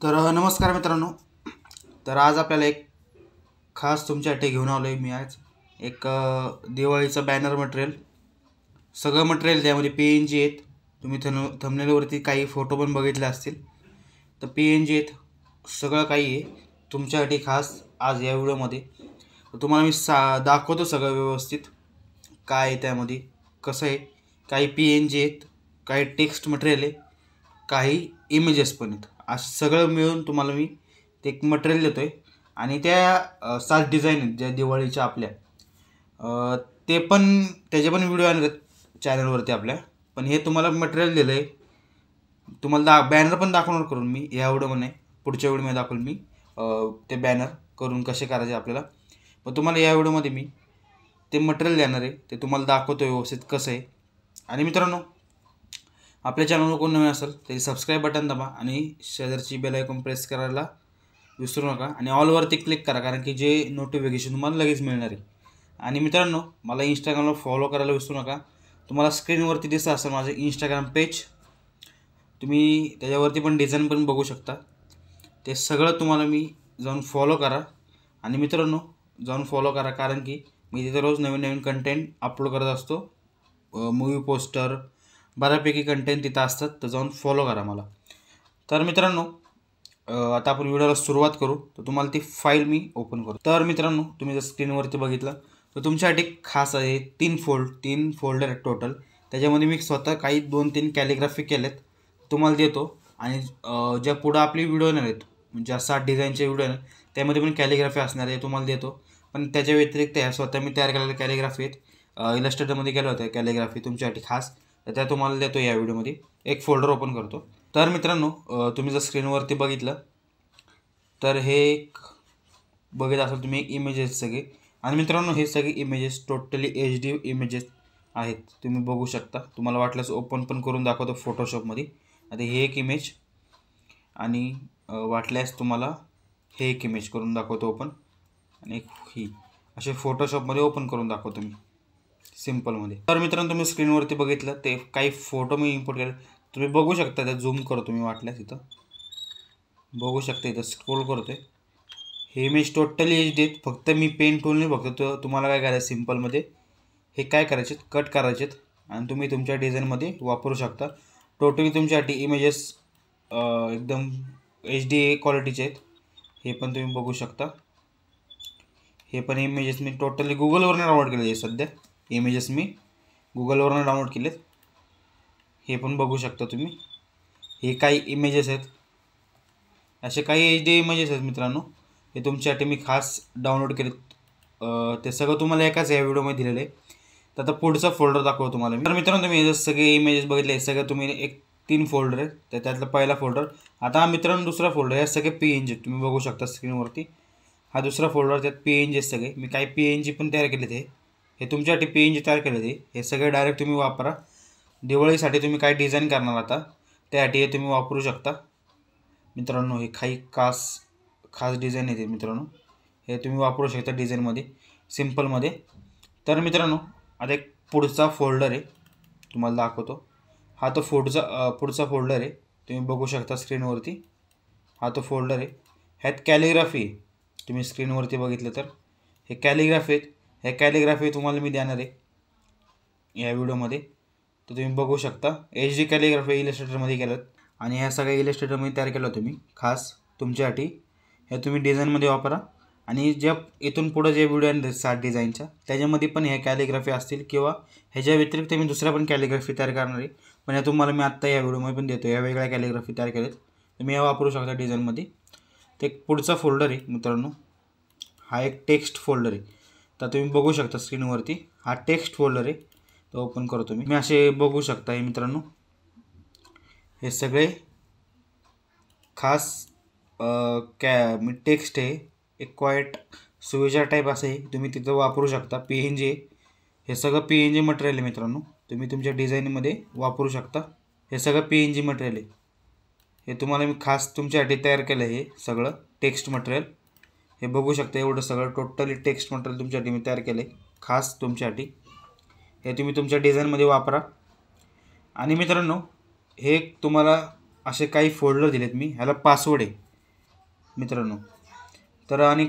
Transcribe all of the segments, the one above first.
तर नमस्कार मित्रांनो. तर आज आपल्याला एक खास तुमच्यासाठी घेऊन आलो आहे मी आज. एक दिवाळीचं बॅनर मटेरियल सगळं मटेरियल त्यामध्ये पी एन जी आहेत. तुम्ही थन थमनेलवरती काही फोटो पण बघितले असतील. तर पी एन जी आहेत. सगळं काही आहे. तुमच्यासाठी खास आज या व्हिडिओमध्ये. तुम्हाला मी सा दाखवतो सगळं व्यवस्थित. काय आहे त्यामध्ये? कसं आहे? काही पी एन जी आहेत. काही टेक्स्ट मटेरियल आहे. काही इमेजेस पण आहेत. असं सगळं मिळून तुम्हाला मी ते एक मटेरियल देतो आहे आणि त्या सात डिझाईन आहेत ज्या दिवाळीच्या आपल्या. ते पण त्याचे पण व्हिडिओ आणत चॅनलवरती आपल्या. पण हे तुम्हाला मटेरियल दिलं आहे तुम्हाला दा बॅनर पण दाखवणार करून मी. या व्हिडिओमध्ये पुढच्या व्हिडिओमध्ये दाखवून मी ते बॅनर करून कसे करायचे आपल्याला. पण तुम्हाला या व्हिडिओमध्ये मी ते मटेरियल देणार आहे. ते तुम्हाला दाखवतो व्यवस्थित कसं आहे. आणि मित्रांनो आपल्या चॅनलवर कोण नवीन असेल तरी सबस्क्राईब बटन दाबा आणि शेजारची बेल आयकॉन प्रेस करायला विसरू नका. आणि ऑलवरती क्लिक करा कारण की जे नोटिफिकेशन तुम्हाला लगेच मिळणार आहे. आणि मित्रांनो मला इंस्टाग्रामला फॉलो करायला विसरू नका. तुम्हाला स्क्रीनवरती दिसतं असेल माझं इंस्टाग्राम पेज तुम्ही त्याच्यावरती पण डिझाईन पण बघू शकता. ते सगळं तुम्हाला मी जाऊन फॉलो करा. आणि मित्रांनो जाऊन फॉलो करा कारण की मी तिथे रोज नवीन नवीन कंटेंट अपलोड करत असतो. मूवी पोस्टर बऱ्यापैकी कंटेंट तिथं असतात तर जाऊन फॉलो करा मला. तर मित्रांनो आता आपण व्हिडिओला सुरुवात करू. तर तुम्हाला ती फाईल मी ओपन करू. तर मित्रांनो तुम्ही जर स्क्रीनवरती बघितलं तर तुमच्यासाठी खास आहे तीन फोल्ड तीन फोल्डर आहेत टोटल त्याच्यामध्ये मी स्वतः काही दोन तीन कॅलिग्राफी केलेत. तुम्हाला देतो. आणि ज्या पुढं आपली व्हिडिओ येणार आहेत ज्या सात डिझाईनचे व्हिडिओ येणार त्यामध्ये पण कॅलिग्राफी असणार आहे तुम्हाला देतो. पण त्याच्या व्यतिरिक्त ह्या स्वतः मी तयार केलेल्या कॅलिग्राफी आहेत. इलस्ट्रेटरमध्ये केल्या होत्या कॅलिग्राफी तुमच्यासाठी खास. तर त्या तुम्हाला देतो या व्हिडिओमध्ये. एक फोल्डर ओपन करतो. तर मित्रांनो तुम्ही जर स्क्रीनवरती बघितलं तर हे एक बघत असाल तुम्ही एक इमेजेस सगळे. आणि मित्रांनो हे सगळे images totally H D images आहेत. तुम्ही बघू शकता. तुम्हाला वाटल्यास ओपन पण करून दाखवतो फोटोशॉपमध्ये आता हे एक इमेज आणि वाटल्यास तुम्हाला हे एक इमेज करून दाखवतो ओपन आणि एक ही. असे फोटोशॉपमध्ये ओपन करून दाखवतो मी. सिम्पलमध्ये. तर मित्रांनो तुम्ही स्क्रीनवरती बघितलं ते काही फोटो मी इम्पोर्ट केले. तुम्ही बघू शकता त्या झूम करतो मी वाटल्यास इथं. बघू शकता इथं स्क्रोल करतोय. हे इमेज टोटली एच डी फक्त मी पेन टोलने बघतो तुम्हाला काय करायचं सिम्पलमध्ये हे काय करायचे कट करायचे आणि तुम्ही तुमच्या डिझाईनमध्ये वापरू शकता. टोटली तुमच्यासाठी इमेजेस एकदम एच डी क्वालिटीचे आहेत. हे पण तुम्ही बघू शकता. हे पण इमेजेस मी टोटली गुगलवरनं डाउनलोड केले आहे सध्या. इमेजेस मी गुगलवरनं डाउनलोड केलेत. हे पण बघू शकता तुम्ही. हे काही इमेजेस आहेत. असे काही एच डी इमेजेस आहेत मित्रांनो. हे तुमच्यासाठी मी खास डाउनलोड केलेत. ते सगळं तुम्हाला एकाच या व्हिडिओमध्ये दिलेलं आहे. तर आता पुढचा फोल्डर दाखवतो तुम्हाला तर मित्रांनो तुम्ही जर सगळे इमेजेस बघितले हे सगळं तुम्ही एक तीन फोल्डर आहेत. तर त्यातला पहिला फोल्डर आता हा मित्रांनो दुसरा फोल्डर या सगळे पी एन जी तुम्ही बघू शकता स्क्रीनवरती हा दुसरा फोल्डर त्यात पी एन जी सगळे. मी काही पी एन जी पण तयार केले ते हे तुमच्यासाठी पी एन जी तयार केले ते हे सगळे डायरेक्ट तुम्ही वापरा. दिवाळीसाठी तुम्ही काय डिझाईन करणार आता त्यासाठी हे तुम्ही वापरू शकता. मित्रांनो हे काही खास खास डिझाईन येते मित्रांनो. हे तुम्ही वापरू शकता डिझाईनमध्ये सिम्पलमध्ये तर मित्रांनो आता एक पुढचा फोल्डर आहे. तुम्हाला दाखवतो. हा तो फोडचा पुढचा फोल्डर आहे. तुम्ही बघू शकता स्क्रीनवरती हा तो फोल्डर आहे. ह्यात कॅलिग्राफी आहे. तुम्ही स्क्रीनवरती बघितलं तर. हे कॅलिग्राफी आहेत. ह्या कॅलिग्राफी तुम्हाला मी देणार आहे. या व्हिडिओमध्ये. तर तुम्ही बघू शकता. एच डी कॅलिग्राफी इलस्ट्रेटरमध्ये केलं आणि ह्या सगळ्या इलस्ट्रेटरमध्ये तयार केलं होतं मी खास तुमच्यासाठी. हे तुम्ही डिझाईनमध्ये वापरा. आणि ज्या इथून पुढं जे व्हिडिओ आहेत सात डिझाईनच्या त्याच्यामध्ये पण ह्या कॅलिग्राफी असतील किंवा ह्याच्या व्यतिरिक्त मी दुसऱ्या पण कॅलिग्राफी तयार करणार आहे. पण या तुम्हाला मी आत्ता या व्हिडिओमध्ये पण देतो या वेगळ्या कॅलिग्राफी तयार केल्यात. तुम्ही या वापरू शकता डिझाईनमध्ये ते पुढचा फोल्डर आहे मित्रांनो. हा एक टेक्स्ट फोल्डर आहे. तर तुम्ही बघू शकता स्क्रीनवरती. हा टेक्स्ट फोल्डर आहे. तो ओपन करतो मी. मी असे बघू शकता हे मित्रांनो. हे सगळे खास कॅ मी टेक्स्ट आहे. एक क्वाईट सुविचार टाईप असं आहे. तुम्ही तिथं वापरू शकता. पी एन जी हे सगळं पी एन जी मटेरियल आहे मित्रांनो. तुम्ही तुमच्या डिझाईनमध्ये वापरू शकता. हे सगळं पी एन जी मटेरियल आहे. हे तुम्हाला मी खास तुमच्यासाठी तयार केलं आहे हे सगळं टेक्स्ट मटेरियल हे बघू शकता एवढं सगळं टोटली टेक्स्ट मटेरियल तुमच्यासाठी मी तयार केलं आहे खास तुमच्यासाठी. हे तुम्ही तुमच्या डिझाईनमध्ये वापरा. आणि मित्रांनो हे तुम्हाला असे काही फोल्डर दिलेत मी ह्याला पासवर्ड आहे. मित्रांनो तर आणि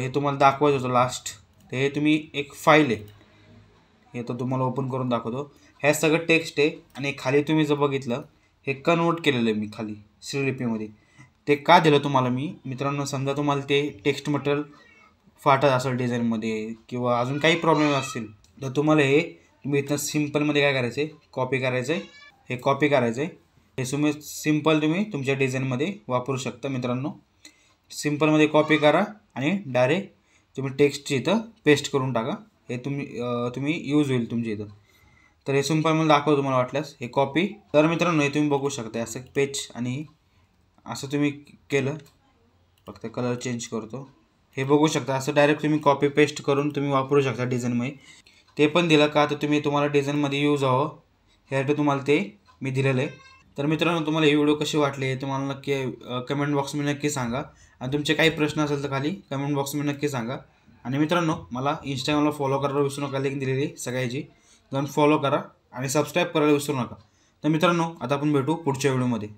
हे तुम्हाला दाखवायचं होतं लास्ट तर हे तुम्ही एक फाईल आहे. हे तर तुम्हाला ओपन करून दाखवतो. ह्या सगळं टेक्स्ट आहे आणि खाली तुम्ही जर बघितलं हे कन्वर्ट केलेलं आहे मी खाली श्रीलिपीमध्ये ते का दिलं तुम्हाला मी? मित्रांनो समजा तुम्हाला ते टेक्स्ट मटेरियल फाटत असेल डिझाईनमध्ये किंवा अजून काही प्रॉब्लेम असतील तर तुम्हाला हे तुम्ही इथं सिम्पलमध्ये काय करायचं आहे? कॉपी करायचं आहे हे कॉपी करायचं आहे हे तुम्ही सिंपल तुम्ही तुमच्या डिझाईनमध्ये वापरू शकता मित्रांनो. सिम्पलमध्ये कॉपी करा आणि डायरेक्ट तुम्ही टेक्स्ट इथं पेस्ट करून टाका. हे तुम्ही तुम्ही यूज होईल तुमच्या इथं. तर हे सिम्पलमध्ये मला दाखवतो तुम्हाला वाटल्यास. हे कॉपी तर मित्रांनो हे तुम्ही बघू शकता असं पेज आणि असं तुम्ही केलं. फक्त कलर चेंज करतो. हे बघू शकता. असं डायरेक्ट तुम्ही कॉपी पेस्ट करून तुम्ही वापरू शकता डिझाईनमध्ये ते पण दिलं का तर तुम्ही तुम्हाला डिझाईनमध्ये यूज हवं. ह्यासाठी तुम्हाला ते मी दिलेलं आहे. तर मित्रांनो तुम्हाला हे व्हिडिओ कसे वाटले हे तुम्हाला नक्की कमेंट बॉक्समध्ये नक्की सांगा. आणि तुमचे काही प्रश्न असेल तर खाली कमेंट बॉक्समध्ये नक्की सांगा. आणि मित्रांनो मला इंस्टाग्रामला फॉलो करायला विसरू नका. लिंक दिलेली आहे सगळ्याची. जाऊन फॉलो करा आणि सबस्क्राईब करायला विसरू नका. तर मित्रांनो आता आपण भेटू पुढच्या व्हिडिओमध्ये